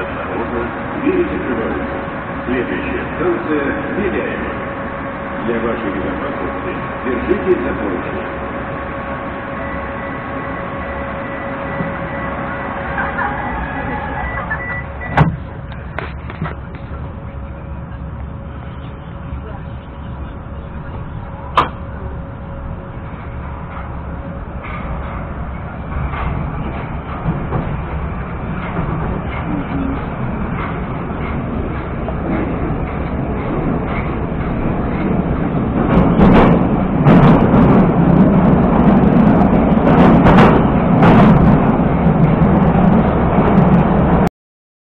Осторожно, двери закрываются. Следующая станция Беляева. Для вашей безопасности держите за поручни.